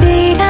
तेरा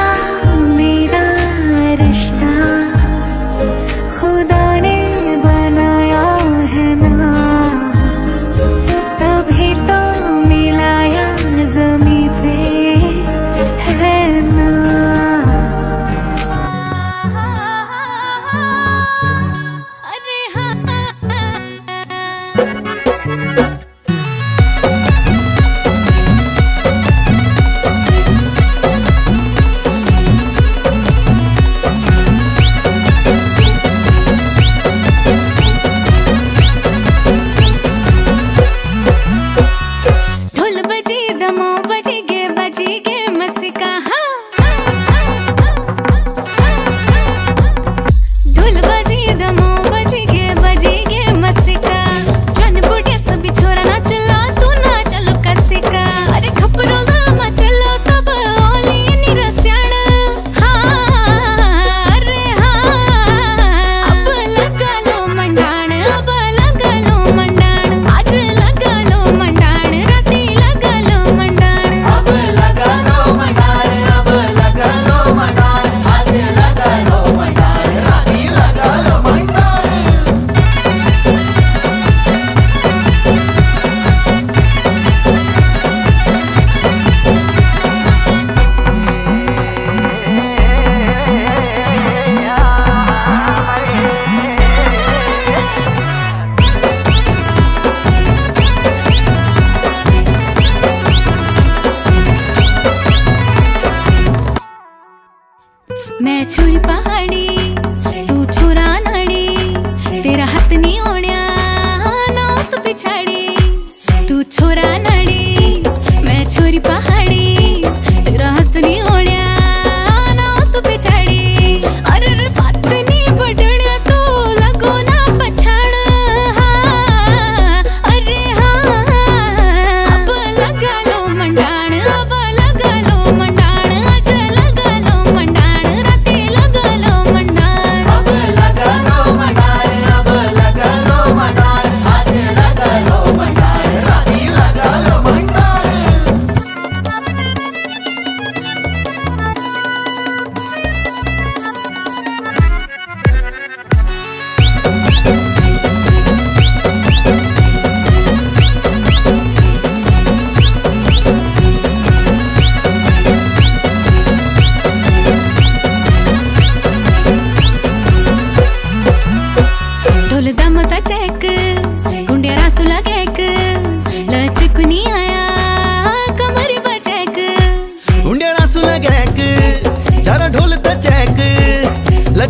मैं छुर पहाड़ी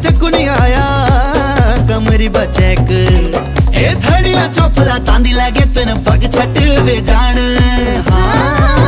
ਨਹੀਂ ਆਇਆ ਕਮਰੀ ਬਚੈਕ ਇਹ ਥੜੀਆਂ ਚੋਪਲਾ ਤਾਂਦੀ ਲੱਗੇ ਤਨ ਪੱਗ ਛੱਟ ਵੇ ਜਾਣ ਹਾਂ